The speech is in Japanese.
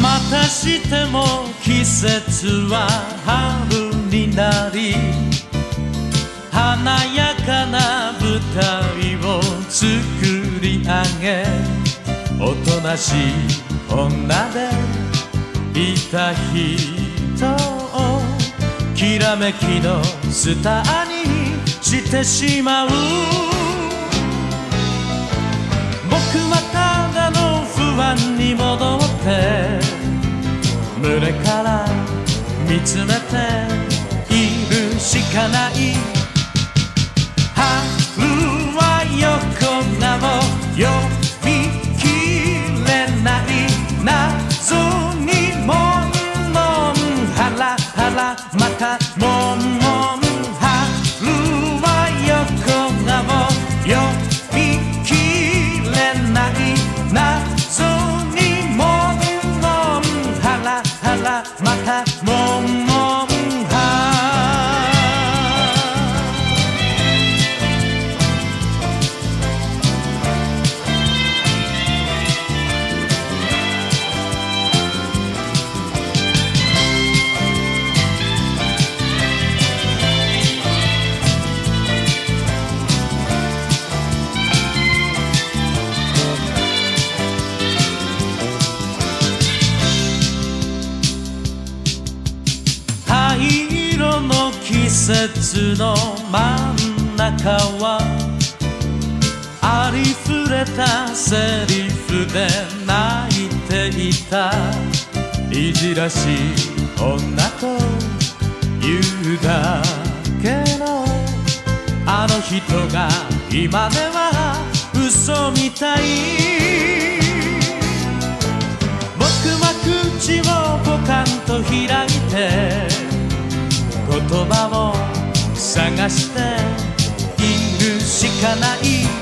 またしても季節は春になり華やかな舞台を作り上げおとなしい女でいた人をきらめきのスターにしてしまう。僕は見つめているしかない。またもんもん灰色の季節の真ん中はありふれたセリフで泣いていた。いじらしい女というだけのあの人が今では葉を探しているしかない。